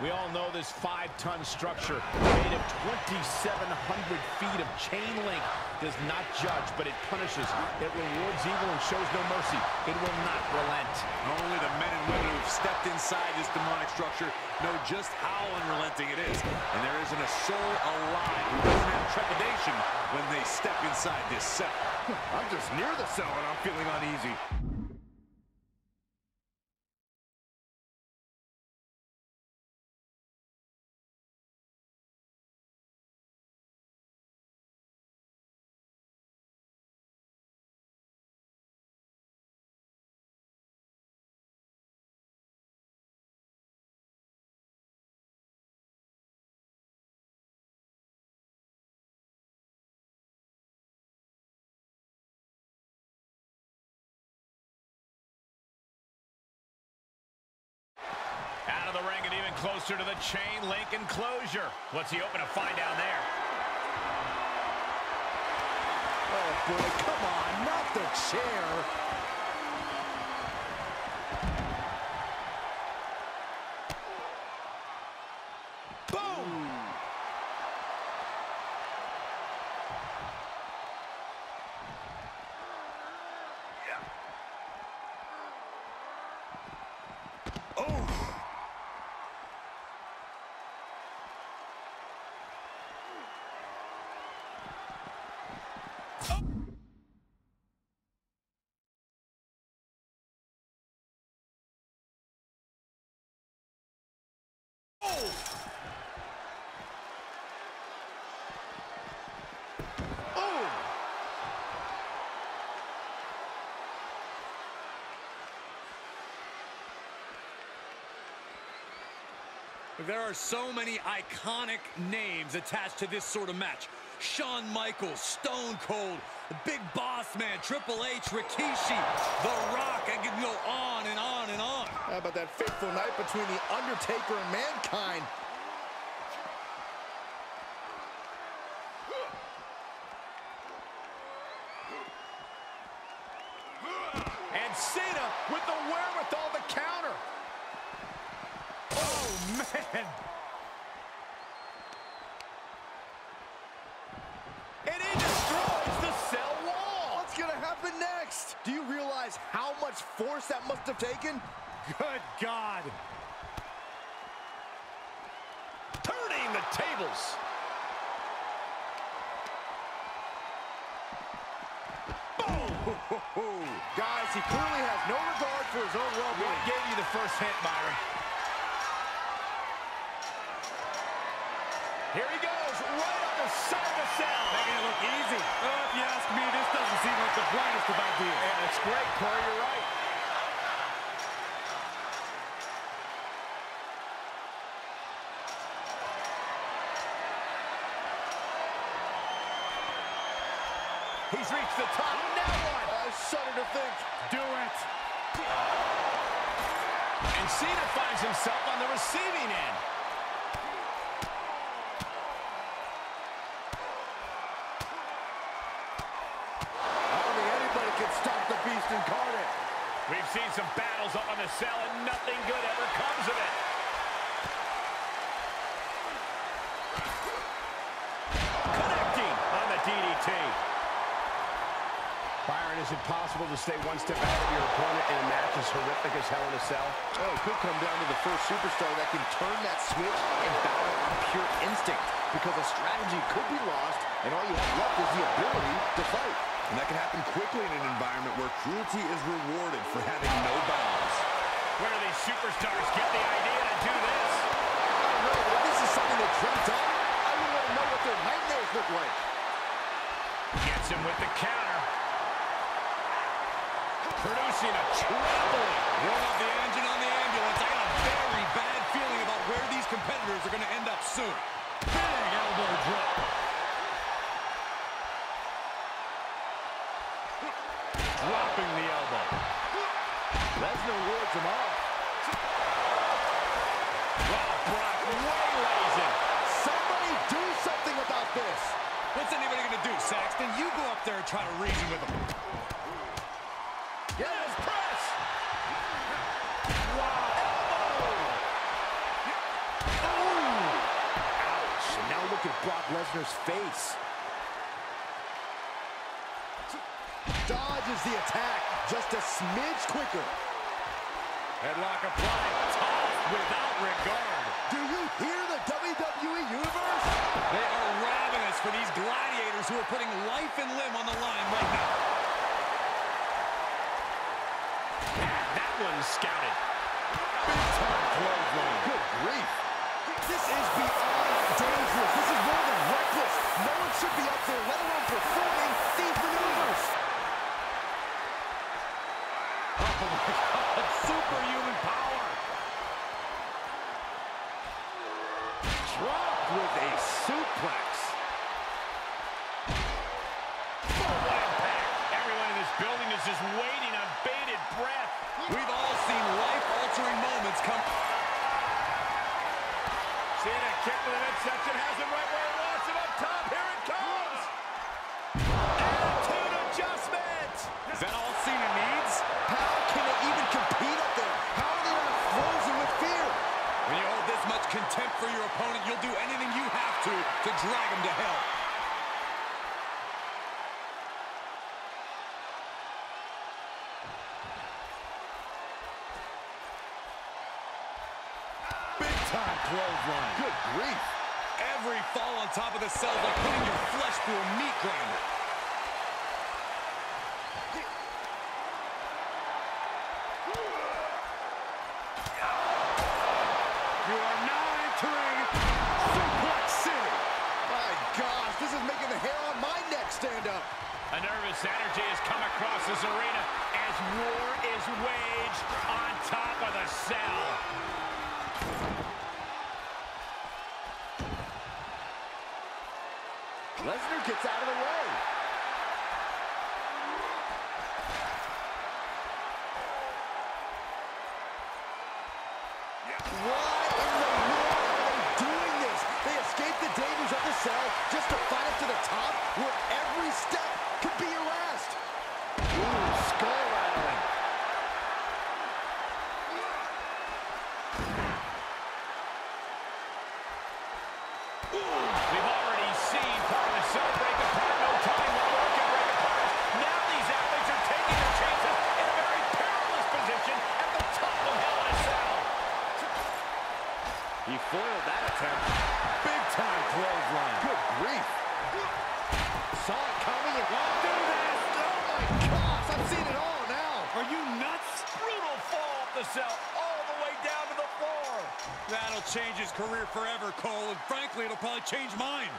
We all know this five-ton structure made of 2,700 feet of chain link does not judge, but it punishes. It rewards evil and shows no mercy. It will not relent. Only the men and women who've stepped inside this demonic structure know just how unrelenting it is. And there isn't a soul alive who doesn't have trepidation when they step inside this cell. I'm just near the cell and I'm feeling uneasy. Closer to the chain link enclosure. What's he open to find down there? Oh, boy, come on, not the chair. There are so many iconic names attached to this sort of match. Shawn Michaels, Stone Cold, the Big Boss Man, Triple H, Rikishi, The Rock. I can go on and on and on. How about that fateful night between The Undertaker and Mankind? And Cena with the wherewithal to counter. Oh, man. Next? Do you realize how much force that must have taken? Good God. Turning the tables. Guys, he clearly has no regard for his own well-being. What gave you the first hint, Byron? Here he goes, right up the side of the. Making it look easy. Oh, if you ask me, this doesn't seem like the brightest of ideas. Yeah, that's great, Corey, you're right. He's reached the top. Now what? I shudder to think. Do it. And Cena finds himself on the receiving end. Beast incarnate. We've seen some battles up on the cell, and nothing good ever comes of it. Connecting on the DDT. Byron, is it possible to stay one step ahead of your opponent in a match as horrific as Hell in a Cell? Oh, it could come down to the first superstar that can turn that switch and battle on pure instinct. Because a strategy could be lost, and all you have left is the ability to fight. And that can happen quickly in an environment where cruelty is rewarded for having no bounds. Where do these superstars get the idea to do this? I don't know, but if this is something they dreamt up, I would want to know what their nightmares look like. Gets him with the counter. Producing a trampling. Warm up the engine on the ambulance. I got a very bad feeling about where these competitors are going to end up soon. Big elbow drop. dropping the elbow. Lesnar wards him off. Wow, Brock waylays him. Somebody do something about this. What's anybody going to do, Saxton? You go up there and try to reason with him. Get his press! Wow. Elbow. Ouch, and now look at Brock Lesnar's face. dodges the attack just a smidge quicker. Headlock applied, tossed without regard. Do you hear the WWE Universe? They are ravenous for these gladiators who are putting life and limb on the line right now. That one scouted. Big time. Good grief. This is beyond dangerous. This is more than reckless. No one should be up there, let alone performing these maneuvers. Superhuman power. Dropped with a suplex. Oh, impact. Everyone in this building is just waiting on bated breath. We've all seen life-altering moments come. See that kick to the midsection has him right where he wants him up top. Here it comes. Attitude adjustment. Is that all? to drag him to hell. Good grief. Every fall on top of the cell is like putting your flesh through a meat grinder. waged on top of the cell. Lesnar gets out of the way. career forever, Cole, and frankly, it'll probably change mine.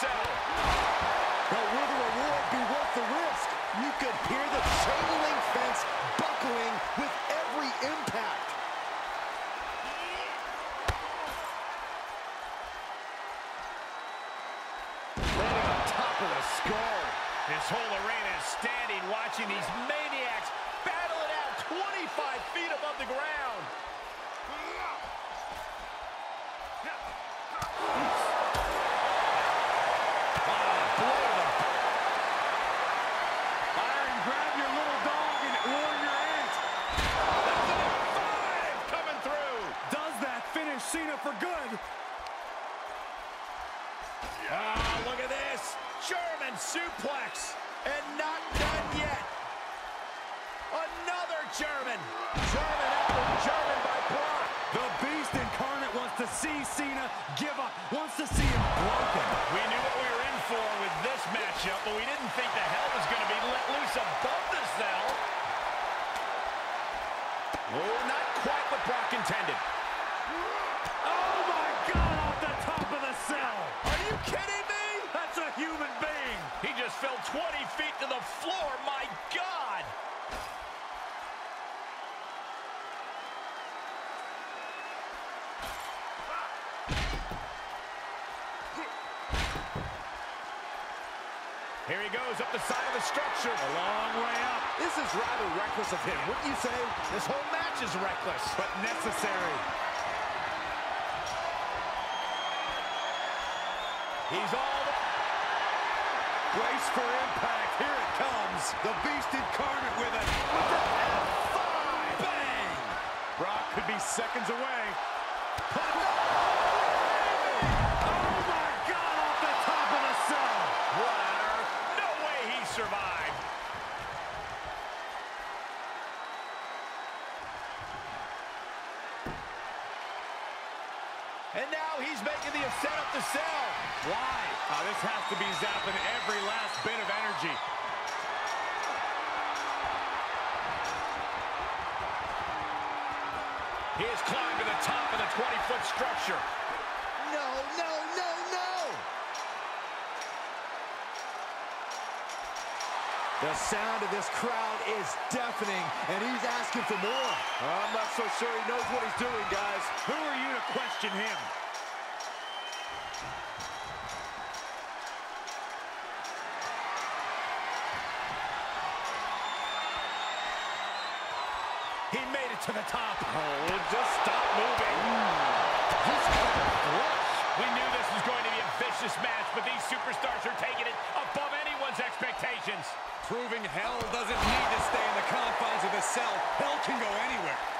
settle. German suplex. And not done yet. Another German. German after German by Brock. The beast incarnate wants to see Cena give up, wants to see him broken. We knew what we were in for with this matchup, but we didn't think the hell was going to be let loose above the cell. Oh, not quite what Brock intended. 20 feet to the floor. My God. Here he goes up the side of the structure. A long way up. This is rather reckless of him, wouldn't you say? This whole match is reckless. But necessary. He's all the... Brace for impact. Here it comes. The beast incarnate with it. With the F5. Bang! Brock could be seconds away. Making the ascent up the cell. Why? Oh, this has to be zapping every last bit of energy. He has climbed to the top of the 20-foot structure. No, no, no, no! The sound of this crowd is deafening, and he's asking for more. I'm not so sure he knows what he's doing, guys. Who are you to question him? To the top. Oh, just stop moving. He's got a flush. We knew this was going to be a vicious match, but these superstars are taking it above anyone's expectations. Proving hell doesn't need to stay in the confines of the cell. Hell can go anywhere.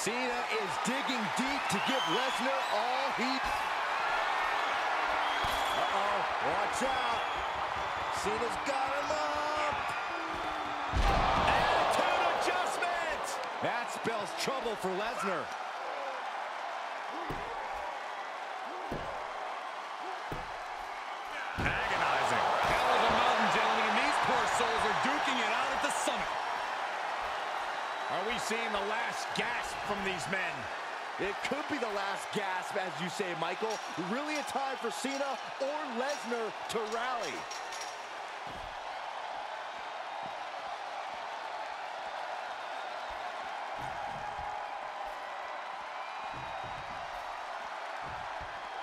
Cena is digging deep to give Lesnar all he... Uh-oh, watch out. Cena's got him up. Attitude adjustment. That spells trouble for Lesnar. Agonizing. Hell of a mountain, gentlemen, and these poor souls are duking it out at the summit. Are we seeing the last gasp from these men? It could be the last gasp, as you say, Michael. Really a time for Cena or Lesnar to rally.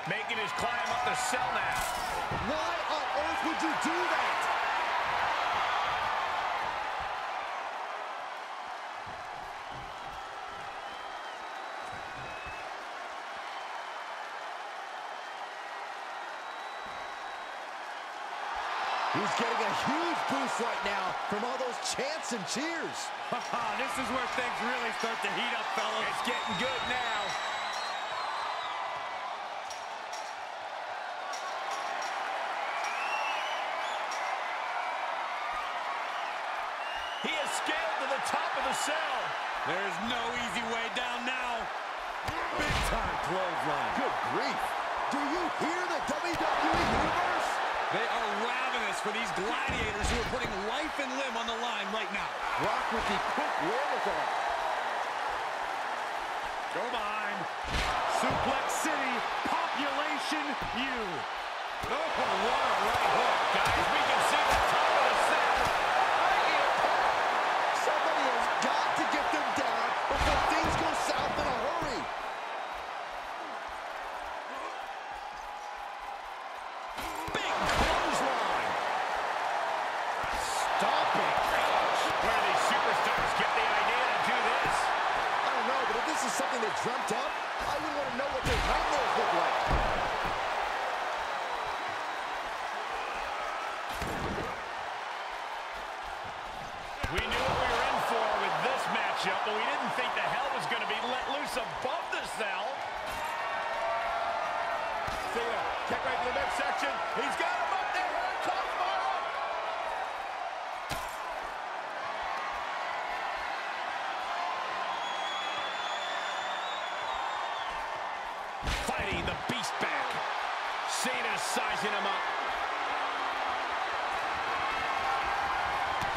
Making his climb up the cell now. Why on earth would you do that? He's getting a huge boost right now from all those chants and cheers. this is where things really start to heat up, fellas. It's getting good now. He has scaled to the top of the cell. There's no easy way down now. Big time clothesline. Good grief. Do you hear the WWE? They are ravenous for these gladiators who are putting life and limb on the line right now. Brock with the quick wherewithal. Go behind. Suplex City, population U. Oh, Fighting the beast back. Cena sizing him up.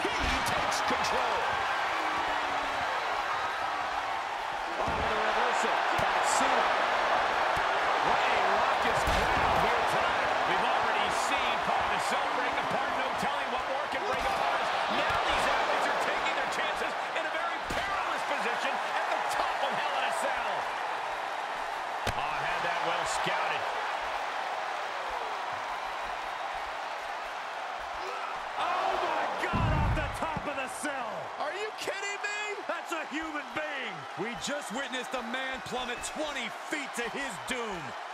He takes control. just witnessed a man plummet 20 feet to his doom.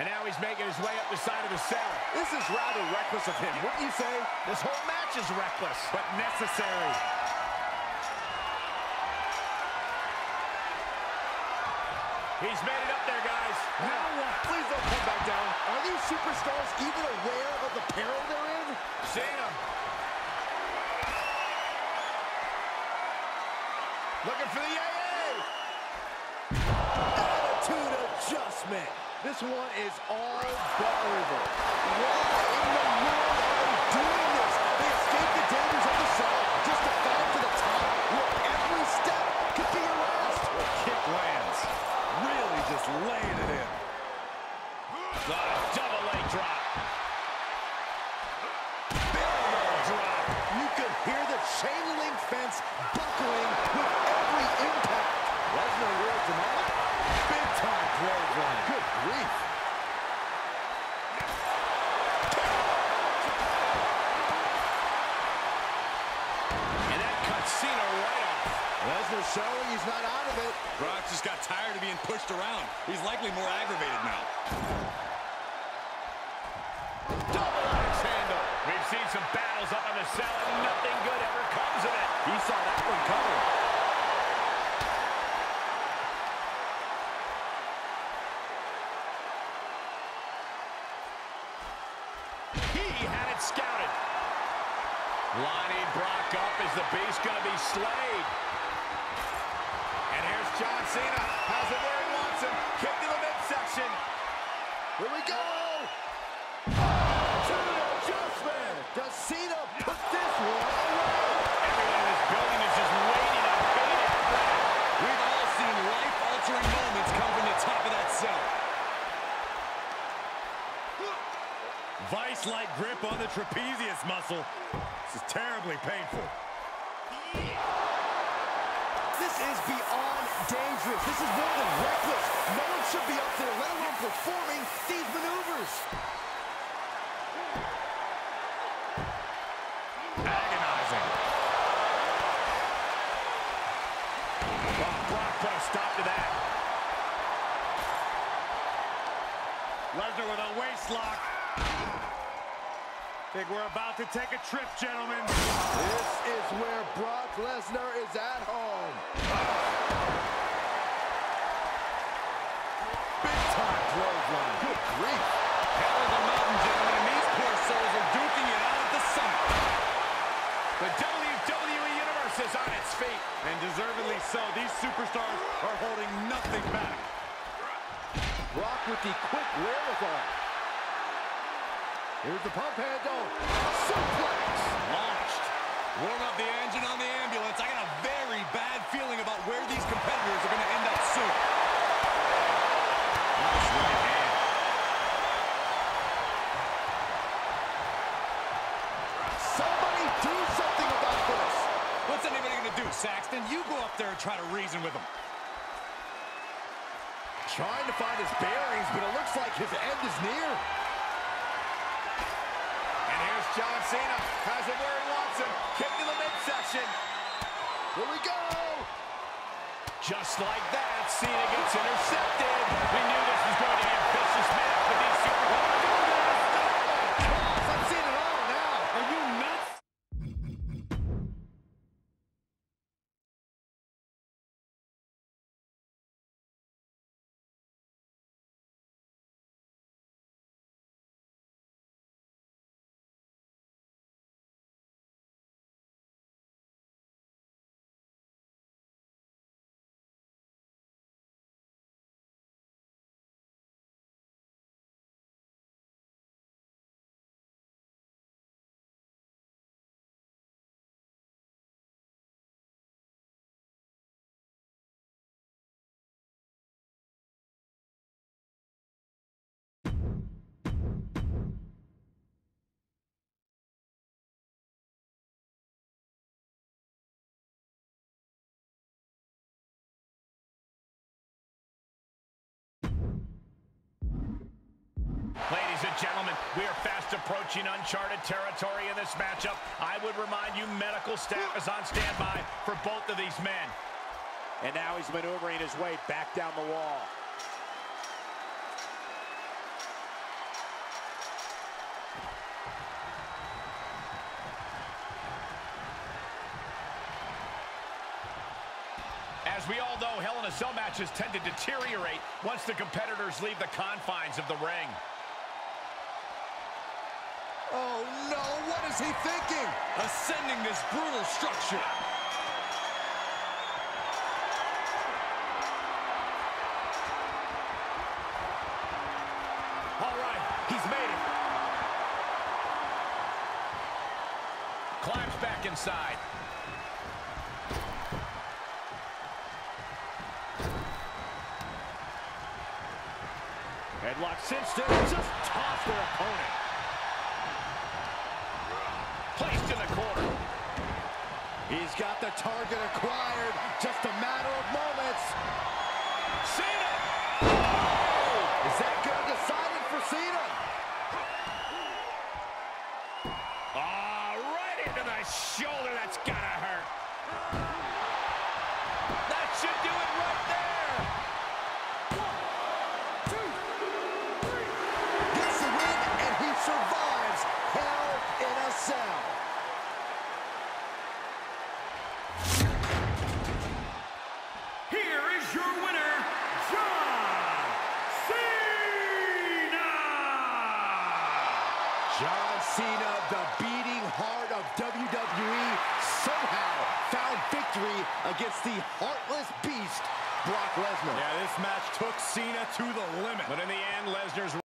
And now he's making his way up the side of the cell. This is rather reckless of him, wouldn't you say? This whole match is reckless. But necessary. He's made it up there, guys. Now what? Please don't come back down. Are these superstars even aware of the peril they're in? Cena. Looking for the AA. Attitude adjustment. This one is all but over. Why in the world are they doing this? They escaped the dangers of the cell just to fight to the top where every step could be your last. Kick lands. Really just laying it in. The double leg drop. Big drop. You could hear the chain link fence buckling with every impact. Lesnar rolls him out. Big time clothesline. Good grief. And that cuts Cena right off. Lesnar showing he's not out of it. Brock just got tired of being pushed around. He's likely more aggravated now. Double axe handle. We've seen some battles up on the cell, and nothing good ever comes of it. He saw that one coming. He had it scouted. Brock up. Is the beast going to be slayed? And here's John Cena. Has it where he wants him. Kick to the midsection. Here we go. The adjustment. Does Cena put this one away? Everyone in this building is just waiting on bated breath. We've all seen life-altering moments come from the top of that cell. Vice-like grip on the trapezius muscle. This is terribly painful. This is beyond dangerous. This is more than reckless. No one should be up there, let alone performing these maneuvers. Agonizing. Well, Brock put a stop to that. Lesnar with a waist lock. Think we're about to take a trip, gentlemen. This is where Brock Lesnar is at home. Big time clothesline. Good grief. Hell of a mountain, gentlemen, and these poor souls are duking it out at the summit. The WWE Universe is on its feet. And deservedly so. These superstars are holding nothing back. Brock with the quick wherewithal. Here's the pump handle. Suplex. Launched. Warm up the engine on the ambulance. I got a very bad feeling about where these competitors are going to end up soon. Nice right hand. Somebody do something about this. What's anybody going to do, Saxton? You go up there and try to reason with them. Trying to find his bearings, but it looks like his end is near. John Cena. Has it where he wants him. Kick to the midsection. Here we go. Just like that, Cena gets intercepted. We knew this was going to be a vicious match with these superstars. Ladies and gentlemen, we are fast approaching uncharted territory in this matchup. I would remind you medical staff is on standby for both of these men. And now he's maneuvering his way back down the wall. As we all know, Hell in a Cell matches tend to deteriorate once the competitors leave the confines of the ring. Oh, no. What is he thinking? Ascending this brutal structure. All right, he's made it. Climbs back inside. Headlock cinched in, just tossed their opponent. Placed in the corner. He's got the target acquired. Just a matter of moments. Cena! Oh! Is that going to decide it for Cena? Against the heartless beast, Brock Lesnar. Yeah, this match took Cena to the limit. But in the end, Lesnar's